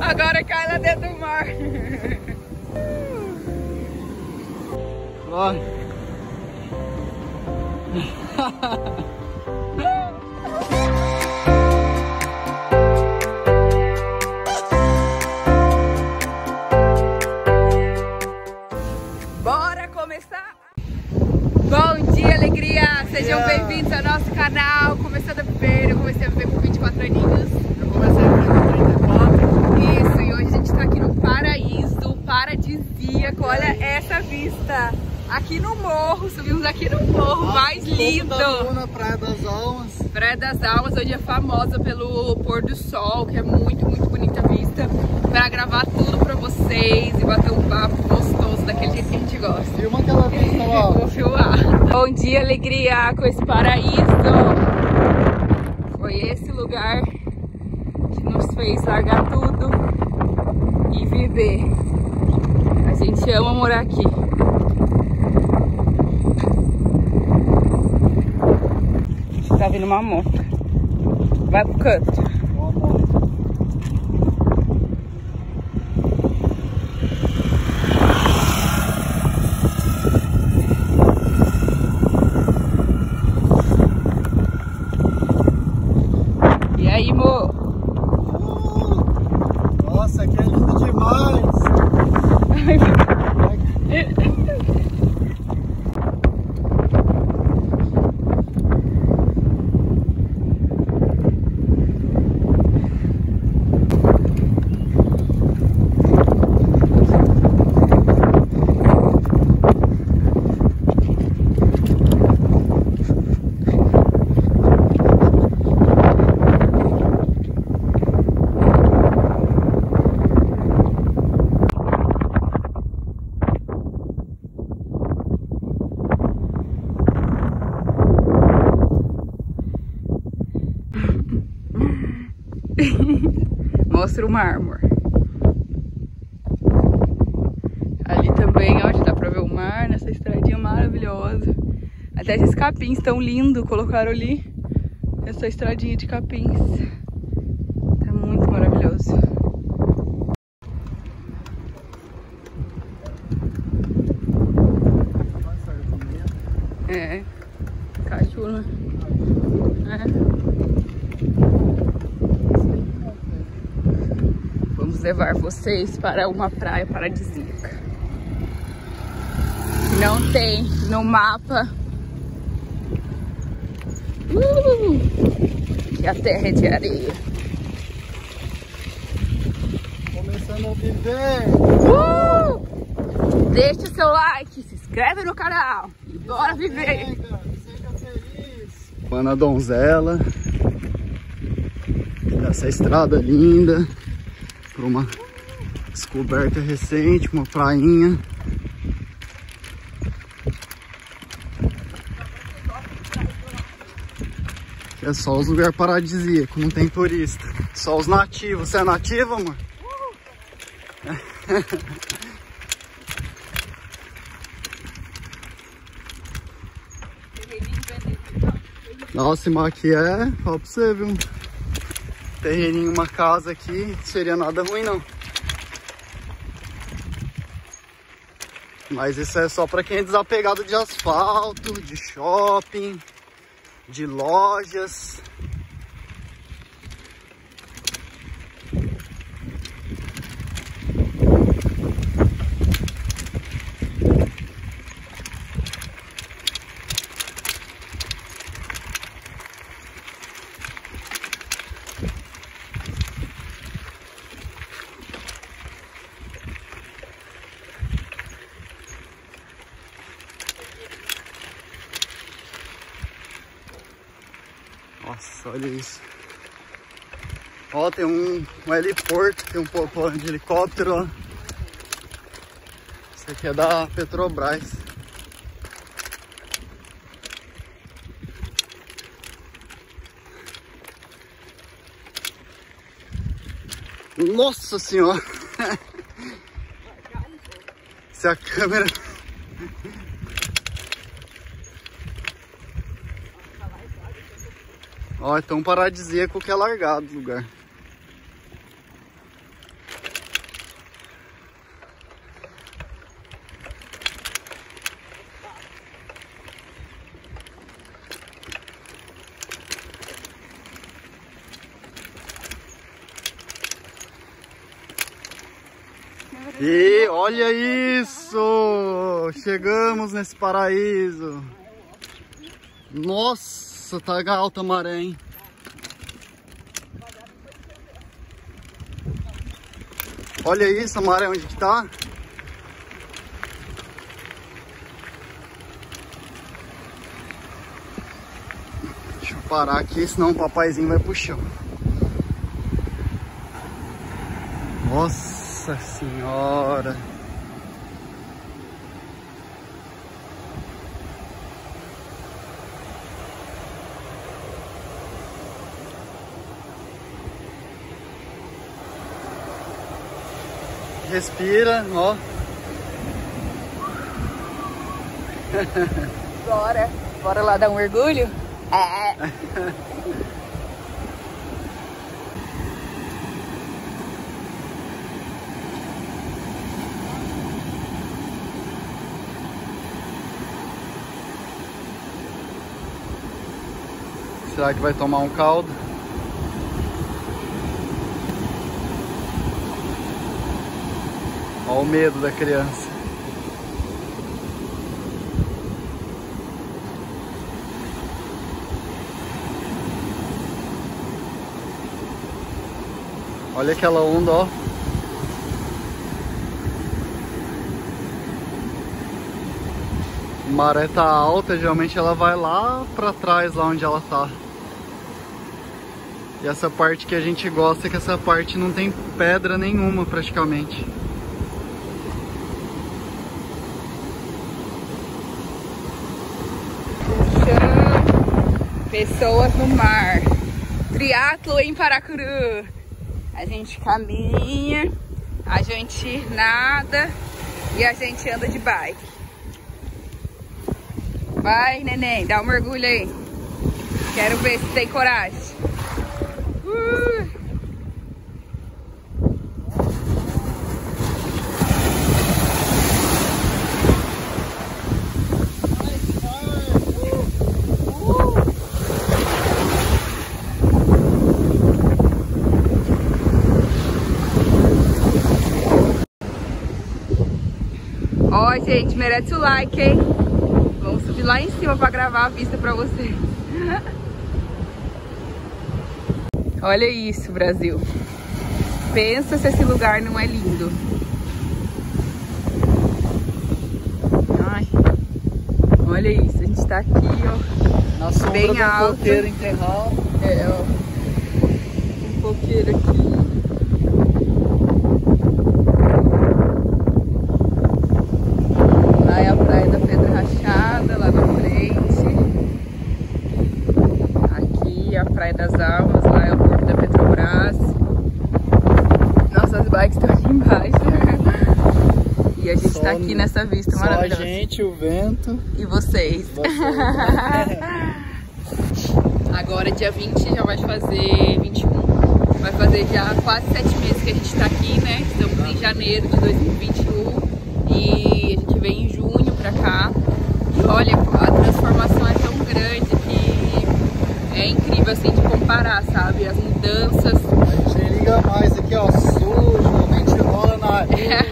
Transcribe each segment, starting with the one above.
Agora cai lá dentro do mar. Vai. Sejam Yeah. bem-vindos ao nosso canal. Começando a viver, eu comecei a viver com 24 aninhos. Eu comecei com 34. Isso, e hoje a gente tá aqui no paraíso paradisíaco. Olha essa vista! Aqui no morro, subimos aqui no morro mais lindo! Na Praia das Almas. Praia das Almas, hoje é famosa pelo pôr do sol, que é muito, muito bonita a vista. Pra gravar tudo pra vocês e bater um papo gostoso daquele jeito que a gente gosta. Filma aquela vista lá. Vou filmar. Bom dia, alegria com esse paraíso. Foi esse lugar que nos fez largar tudo e viver. A gente ama morar aqui. Tá vindo uma moto. Vai pro canto. E aí, mo? Nossa, aqui é lindo demais. O mar, amor. Ali também, ó, dá pra ver o mar nessa estradinha maravilhosa. Até esses capins tão lindos colocaram ali. Essa estradinha de capins. Tá muito maravilhoso. É. Cachorro. É. Vamos levar vocês para uma praia paradisíaca. Não tem no mapa. Uh, que a terra é de areia. Começando a viver. Uh! Deixa o seu like, se inscreve no canal e bora viver. Seja, seja feliz. Ana Donzela. Essa estrada linda. Por uma descoberta recente, uma prainha. Que é só os lugares paradisíacos, não tem turista. Só os nativos. Você é nativo, amor? Nossa, mas aqui é, fala pra você, viu? Terreninho, uma casa aqui, seria nada ruim não. Mas isso é só pra quem é desapegado de asfalto, de shopping, de lojas. Nossa, olha isso. Ó, tem um, um heliporto, tem um pouco de helicóptero, ó. Isso aqui é da Petrobras. Nossa senhora! Se a câmera... Ó, é tão paradisíaco que é largado o lugar. E olha isso! Chegamos nesse paraíso. Nossa, tá alta a maré, hein? Olha isso, a maré onde que tá. Deixa eu parar aqui, senão o papaizinho vai pro chão. Nossa! Nossa Senhora! Respira, ó. Bora. Bora lá dar um mergulho? É. Será que vai tomar um caldo? Olha o medo da criança. Olha aquela onda, ó. A maré tá alta, geralmente ela vai lá pra trás, lá onde ela tá. E essa parte que a gente gosta é que essa parte não tem pedra nenhuma praticamente. Pessoas no mar. Triatlo em Paracuru. A gente caminha, a gente nada e a gente anda de bike. Vai, neném, dá um mergulho aí. Quero ver se tem coragem. Gente, merece o like, hein? Vamos subir lá em cima pra gravar a vista pra vocês. Olha isso, Brasil. Pensa se esse lugar não é lindo. Ai, olha isso, a gente tá aqui, ó. Na sombra bem do alto. coqueiro enterrado. É, ó. Um coqueiro aqui. Lá é a praia da Pedra Rachada, lá na frente. Aqui é a Praia das Almas, lá é o Porto da Petrobras. Nossas bikes estão aqui embaixo. E a gente Só tá aqui nessa vista Só a maravilhosa. gente, o vento. E vocês? Você. Agora, dia 20, já vai fazer 21. Vai fazer já quase sete meses que a gente tá aqui, né? Estamos em janeiro de 2021 e a gente veio em junho pra cá. E olha, a transformação é tão grande que é incrível, assim, de comparar, sabe? As mudanças. A gente nem liga mais aqui, ó. Sujo, a gente rola na areia.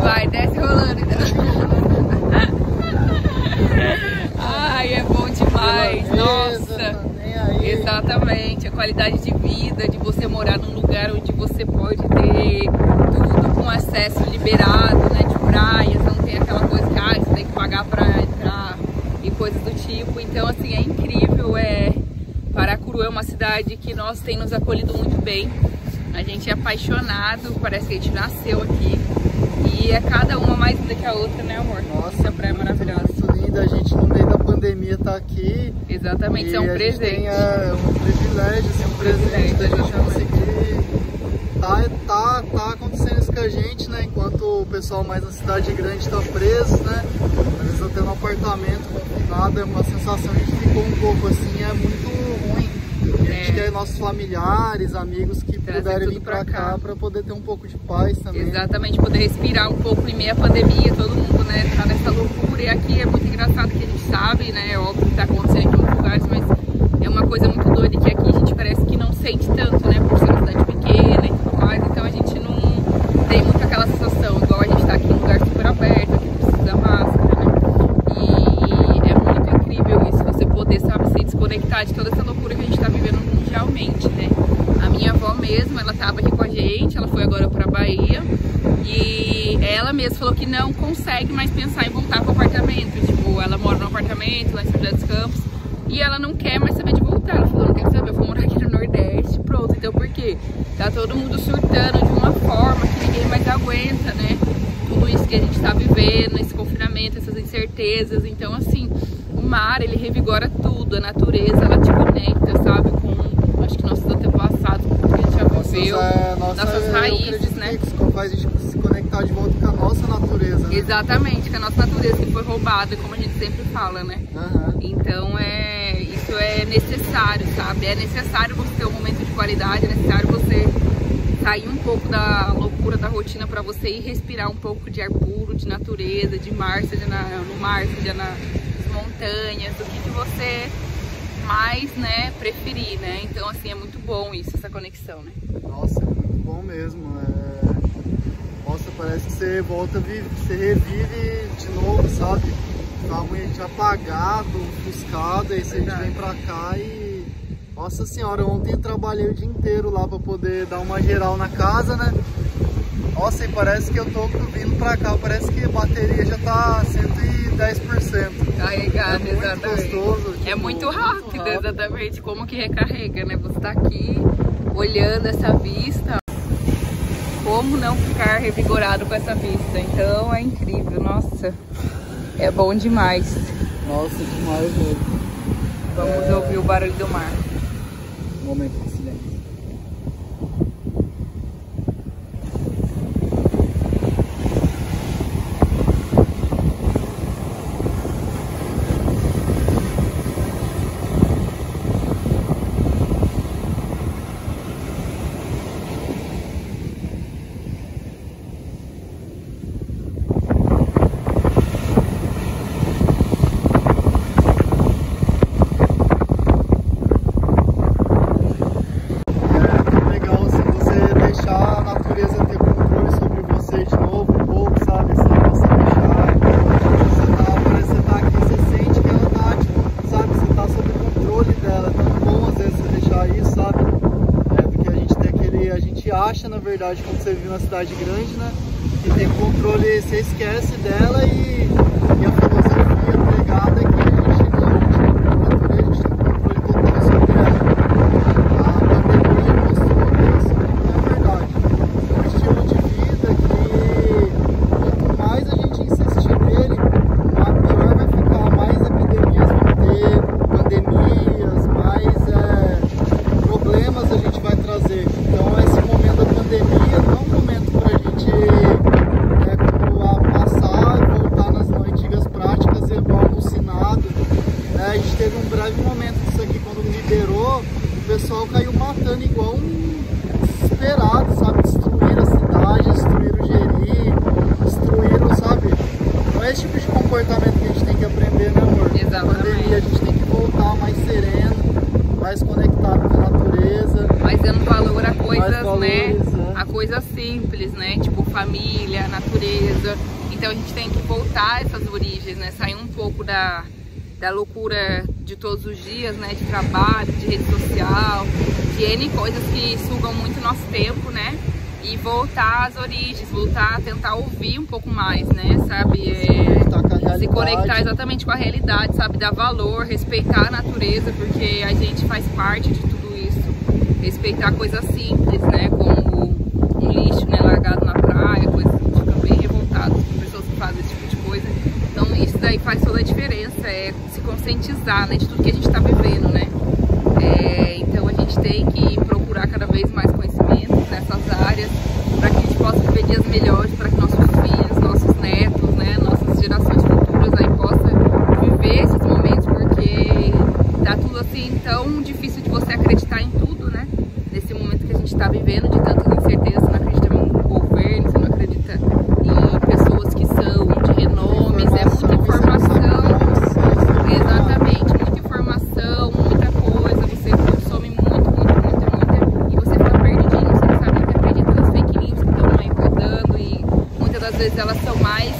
Vai, desce rolando. então. Ai, é bom demais. Nossa. Tá nem aí. Exatamente, a qualidade de vida, de você morar num lugar onde você pode ter tudo com acesso liberado, né, de praias, não tem aquela coisa que ah, você tem que pagar pra entrar e coisas do tipo. Então, assim, é incrível, é... Paracuru é uma cidade que nós tem nos acolhido muito bem. A gente é apaixonado, parece que a gente nasceu aqui. E é cada uma mais linda que a outra, né, amor? Nossa, Essa praia é maravilhosa. Muito linda, a gente no meio da pandemia tá aqui. Exatamente, e é um a presente. Tem, é, um privilégio, assim, um presente da gente conseguir. Tá, tá, tá acontecendo isso com a gente, né? Enquanto o pessoal mais na cidade grande tá preso, né? Às vezes até no apartamento confinado, é uma sensação, a gente ficou um pouco assim, é muito ruim. que é nossos familiares, amigos que Trazer puderem vir pra, cá, cá para poder ter um pouco de paz também. Exatamente, poder respirar um pouco em meio à pandemia, todo mundo, né, tá nessa loucura. E aqui é muito engraçado que a gente sabe, né, é óbvio que tá acontecendo em outros lugares, mas é uma coisa muito doida que aqui a gente parece que não sente tanto, né, por ser uma cidade pequena e tudo mais, então a gente não tem muito aquela sensação, igual a gente tá aqui em um lugar super aberto, aqui não precisa da máscara, né, e é muito incrível isso, você poder, sabe, se desconectar de toda essa loucura que a gente tá vivendo mundialmente, né. A minha avó mesmo, ela tava aqui com a gente, ela foi agora pra Bahia, mesma falou que não consegue mais pensar em voltar pro apartamento, tipo, ela mora no apartamento lá em São José dos Campos, e ela não quer mais saber de voltar. Ela falou, não quero saber, eu vou morar aqui no Nordeste, pronto. Então por quê? Tá todo mundo surtando de uma forma que ninguém mais aguenta, né? Tudo isso que a gente tá vivendo, esse confinamento, essas incertezas. Então, assim, o mar, ele revigora tudo, a natureza, ela te conecta, sabe? Com, acho que nossos antepassados, com tudo que a gente já viveu, nossas, é, nossa, nossas raízes, né? Que faz a gente conectar de volta com a nossa natureza. Né? Exatamente, com a nossa natureza que foi roubada, como a gente sempre fala, né? Uhum. Então, é isso é necessário, sabe? É necessário você ter um momento de qualidade, é necessário você sair um pouco da loucura da rotina para você ir respirar um pouco de ar puro, de natureza, de mar, seja na, no mar, seja nas montanhas, o que, que você mais, né, preferir, né? Então, assim, é muito bom isso, essa conexão, né? Nossa, é muito bom mesmo. É... Nossa, parece que você volta, você revive de novo, sabe? Tava muito apagado, ofuscado, aí gente vem pra cá e... Nossa senhora, ontem eu trabalhei o dia inteiro lá pra poder dar uma geral na casa, né? Nossa, e parece que eu tô vindo pra cá, parece que a bateria já tá 110%. Carregada, é muito exatamente. Gostoso, tipo, é muito rápido, muito rápido, exatamente, como que recarrega, né? Você tá aqui olhando essa vista, como não ficar revigorado com essa vista? Então é incrível, nossa. É bom demais. Nossa, demais mesmo. Vamos é... ouvir o barulho do mar. Um momento na verdade, quando você vive na cidade grande, né? E tem controle, você esquece dela e, e a filosofia pregada é que a gente não, a gente tem controle, a gente tem controle total sobre ela. A pandemia mostrou que isso não é verdade. É um estilo de vida que quanto mais a gente insistir nele, pior vai ficar, mais epidemias vão ter, pandemias, mais é, problemas a gente vai trazer. Então esse pandemia não é um momento para a gente é, passar, voltar nas antigas práticas e igual alucinado. É, a gente teve um momento disso aqui quando liberou, o pessoal caiu matando igual um desesperado, sabe? Destruir a cidade, destruir o Geri, destruíram, sabe? Não é esse tipo de comportamento que a gente tem que aprender, né amor? Exatamente. Pandemia, a gente tem que voltar mais sereno, mais conectado com a natureza. Mais dando valor a coisas, né? a coisa simples, né? Tipo família, natureza. Então a gente tem que voltar essas origens, né? Sair um pouco da, da loucura de todos os dias, né? De trabalho, de rede social, de N coisas que sugam muito nosso tempo, né? E voltar às origens, voltar a tentar ouvir um pouco mais, né? Sabe? É, se conectar exatamente com a realidade, sabe? Dar valor, respeitar a natureza, porque a gente faz parte de tudo isso. Respeitar coisas simples, né? Como um lixo né, largado na praia, coisa assim, fica bem revoltado com pessoas que fazem esse tipo de coisa. Daí faz toda a diferença, é se conscientizar né, de tudo que a gente está vivendo, né? É, então a gente tem que procurar cada vez mais conhecimento nessas áreas para que a gente possa viver dias melhores, para que nossos filhos, nossos netos, né, nossas gerações futuras aí possam viver esses momentos, porque tá tudo assim tão difícil de você acreditar em tudo, né? Nesse momento que a gente tá vivendo, de tantas incertezas, você não acredita no governo, você não acredita em pessoas que são de renomes, é muita informação. Exatamente, muita informação, muita coisa, você consome muito, muito, muito, muito, e você fica perdidinho, você não sabe até acredita nas fake news que estão aí rodando, e muitas das vezes elas são mais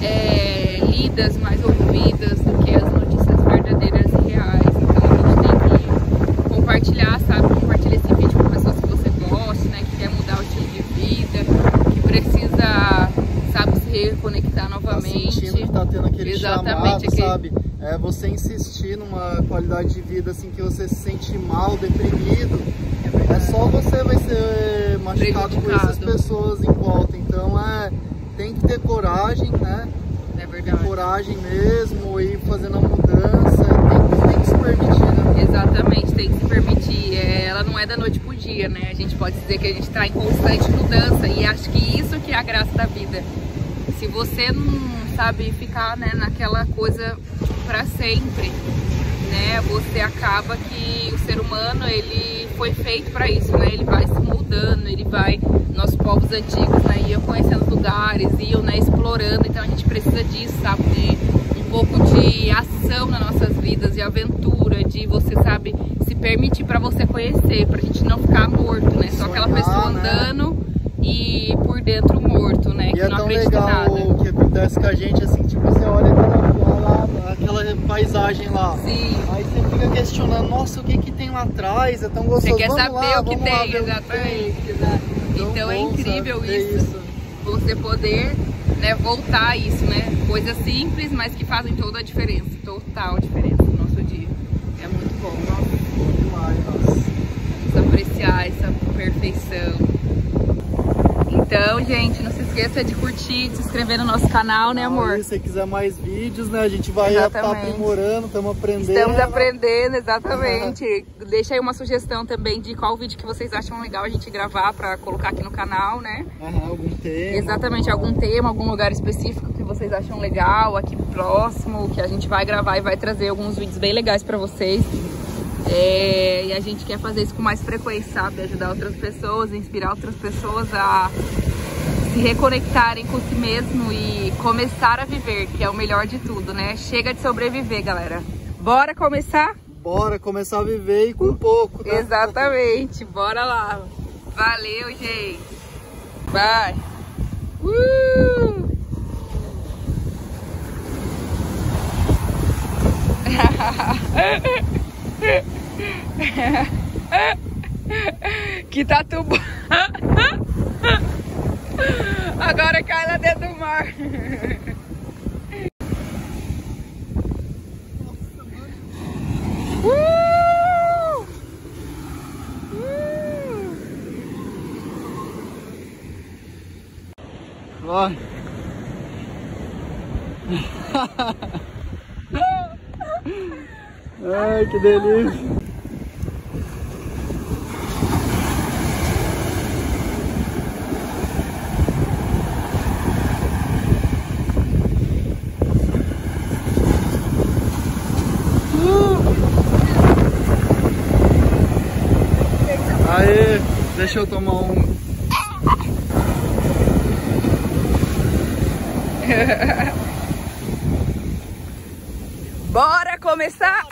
é, lidas, mais ouvidas do que as notícias verdadeiras e reais. Então a gente tem que compartilhar, sabe? Compartilhar esse vídeo com pessoas que você gosta, né? Que quer mudar o estilo de vida, que precisa, sabe, se reconectar Tá que tá tendo aquele Exatamente, chamado, aquele- sabe? É você insistir numa qualidade de vida assim que você se sente mal, deprimido. É só você vai ser machucado por essas pessoas em volta. Então é tem que ter coragem, né? É Ter verdade. coragem mesmo e ir fazendo a mudança. Tem, que- tem que se permitir, né? Exatamente, tem que se permitir. É, ela não é da noite pro dia, né? A gente pode dizer que a gente está em constante mudança e acho que isso que é a graça da vida. Se você não sabe ficar né, naquela coisa para sempre, né? Você acaba que o ser humano ele foi feito para isso, né? Ele vai se mudando, ele vai nossos povos antigos, né? Iam conhecendo lugares, iam né, explorando. Então a gente precisa disso, sabe? De um pouco de ação nas nossas vidas, de aventura, de você sabe se permitir para você conhecer, pra gente não ficar morto, né? Só aquela pessoa né? andando e por dentro morto, né? E que é não tão acredita legal nada. o que acontece com a gente, assim, tipo, você olha aquela, lá, aquela paisagem lá. Sim. Aí você fica questionando, nossa, o que que tem lá atrás? É tão gostoso. Você quer Vamos saber lá, o que lá tem, que exatamente. tem. Tão Então é incrível sabe? É isso, Você poder né, voltar a isso, né? Coisas simples, mas que fazem toda a diferença. Total diferença no nosso dia. É muito bom. Nossa, Bom demais, nossa. vamos apreciar essa perfeição. Então, gente, não se esqueça de curtir, de se inscrever no nosso canal, né, amor? Aí, se você quiser mais vídeos, né? A gente vai estar Exatamente. aprimorando, estamos aprendendo. Estamos aprendendo, exatamente. Deixa aí uma sugestão também de qual vídeo que vocês acham legal a gente gravar pra colocar aqui no canal, né? Aham, algum tema. Exatamente, algum tema, algum lugar específico que vocês acham legal, aqui próximo, que a gente vai gravar e vai trazer alguns vídeos bem legais pra vocês. É, e a gente quer fazer isso com mais frequência, sabe? Ajudar outras pessoas, inspirar outras pessoas a se reconectarem com si mesmo e começar a viver, que é o melhor de tudo, né? Chega de sobreviver, galera. Bora começar? Bora começar a viver e com pouco, né? Exatamente, bora lá. Valeu, gente. Vai. Uh! que tatu bom. Agora cai lá dentro do mar. Uh! Uh! Ai, que delícia. Deixa eu tomar um. Bora começar!